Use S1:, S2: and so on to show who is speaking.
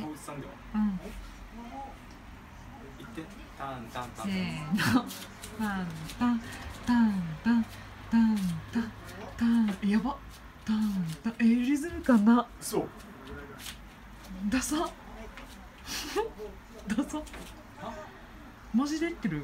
S1: 川内さんでは。
S2: うん。
S1: 言ってタンタンタン
S2: せーのタンタンタンタンタンタンタンやばタンタンえリズム感な
S1: そう
S2: ダサダサ文字で言ってる